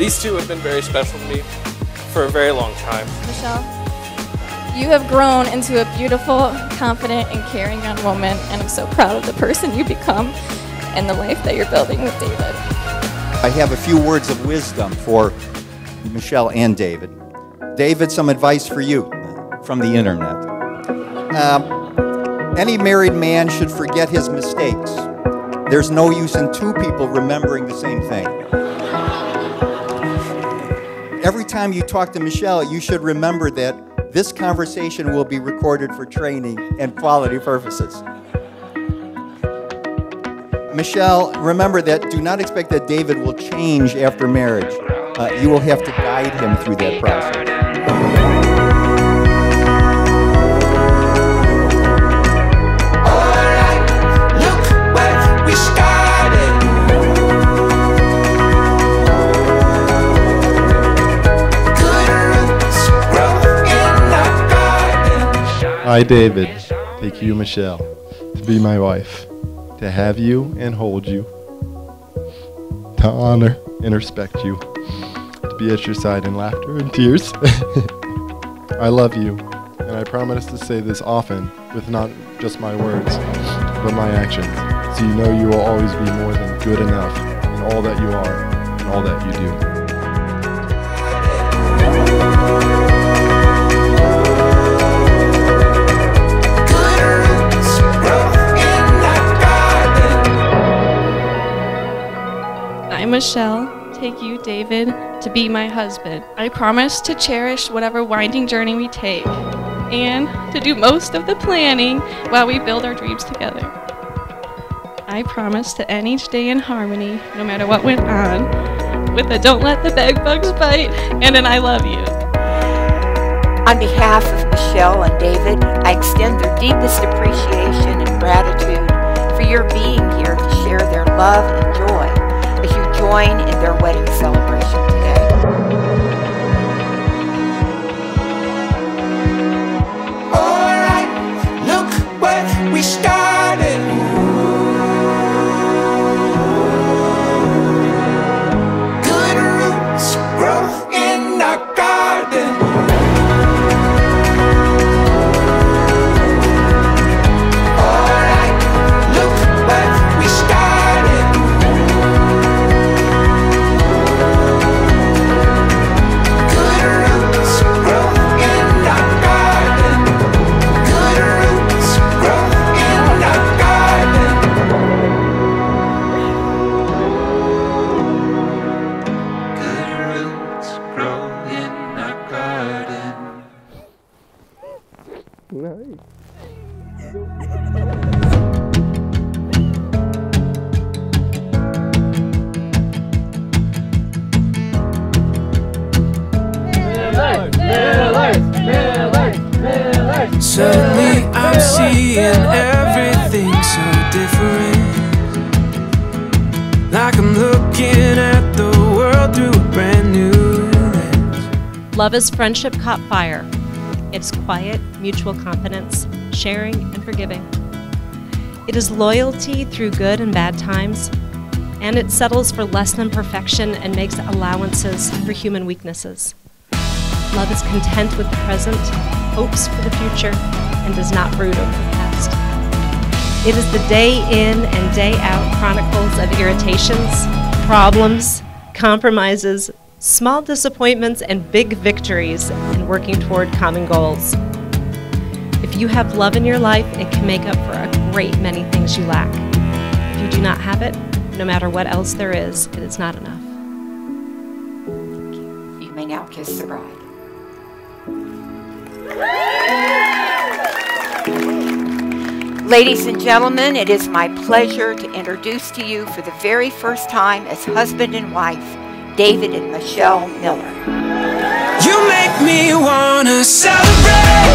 These two have been very special to me for a very long time. Michelle, you have grown into a beautiful, confident, and caring young woman, and I'm so proud of the person you become and the life that you're building with David. I have a few words of wisdom for Michelle and David. David, some advice for you from the internet. Um, any married man should forget his mistakes. There's no use in two people remembering the same thing. Every time you talk to Michelle, you should remember that this conversation will be recorded for training and quality purposes. Michelle, remember that do not expect that David will change after marriage. Uh, you will have to guide him through that process. I, David, take you, Michelle, to be my wife, to have you and hold you, to honor and respect you, to be at your side in laughter and tears. I love you, and I promise to say this often with not just my words, but my actions, so you know you will always be more than good enough in all that you are and all that you do. Michelle, take you, David, to be my husband. I promise to cherish whatever winding journey we take and to do most of the planning while we build our dreams together. I promise to end each day in harmony, no matter what went on, with a don't let the bed bugs bite and an I love you. On behalf of Michelle and David, I extend their deepest appreciation and gratitude for your being here to share their love and joy join in their wedding celebration Suddenly I'm seeing everything so different. Like I'm looking at the world through a brand new lens. Love is friendship caught fire. It's quiet, mutual confidence, sharing, and forgiving. It is loyalty through good and bad times, and it settles for less than perfection and makes allowances for human weaknesses. Love is content with the present, hopes for the future, and does not brood over the past. It is the day in and day out chronicles of irritations, problems, compromises, small disappointments, and big victories in working toward common goals. If you have love in your life, it can make up for a great many things you lack. If you do not have it, no matter what else there is, it is not enough. You may now kiss the bride. Ladies and gentlemen, it is my pleasure to introduce to you for the very first time as husband and wife, David and Michelle Miller. You make me wanna celebrate.